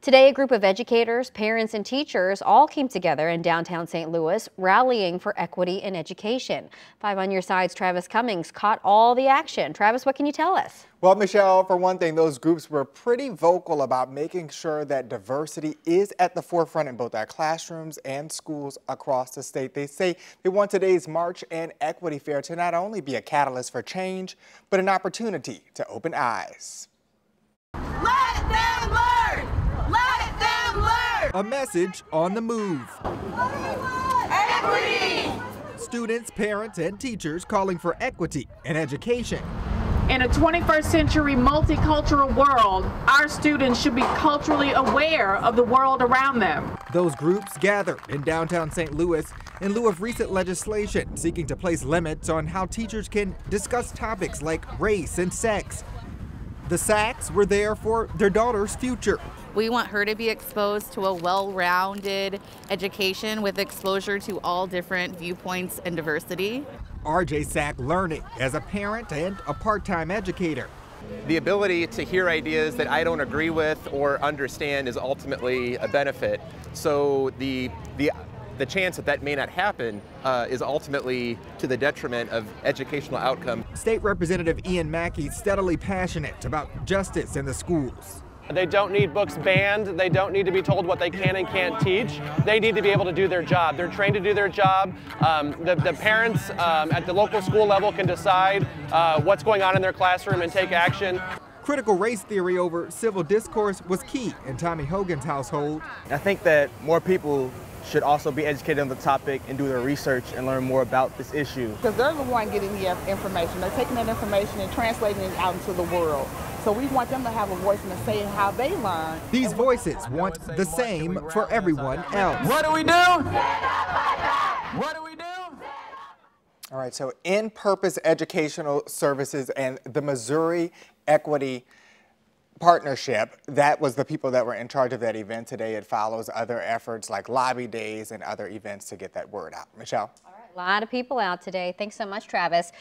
Today, a group of educators, parents, and teachers all came together in downtown St. Louis, rallying for equity in education. Five on your side's Travis Cummings caught all the action. Travis, what can you tell us? Well, Michelle, for one thing, those groups were pretty vocal about making sure that diversity is at the forefront in both our classrooms and schools across the state. They say they want today's March and Equity Fair to not only be a catalyst for change, but an opportunity to open eyes. Let them learn! Let them learn! A message on the move. Equity! Students, parents, and teachers calling for equity in education. In a 21st century multicultural world, our students should be culturally aware of the world around them. Those groups gathered in downtown St. Louis in lieu of recent legislation seeking to place limits on how teachers can discuss topics like race and sex. The Sacks were there for their daughter's future. We want her to be exposed to a well rounded education with exposure to all different viewpoints and diversity. RJ Sack learning as a parent and a part time educator. The ability to hear ideas that I don't agree with or understand is ultimately a benefit. So the, the, the chance that that may not happen uh, is ultimately to the detriment of educational outcome. State Representative Ian Mackey steadily passionate about justice in the schools. They don't need books banned. They don't need to be told what they can and can't teach. They need to be able to do their job. They're trained to do their job. Um, the, the, parents um, at the local school level can decide uh, what's going on in their classroom and take action. Critical race theory over civil discourse was key in Tommy Hogan's household. I think that more people should also be educated on the topic and do their research and learn more about this issue. Because they're the one getting the information. They're taking that information and translating it out into the world. So we want them to have a voice and to say how they learn. These voices want the same for everyone else. What do we do? What do we do? All right, so in-purpose educational services and the Missouri Equity Partnership, that was the people that were in charge of that event today. It follows other efforts like lobby days and other events to get that word out. Michelle? All right, a lot of people out today. Thanks so much, Travis.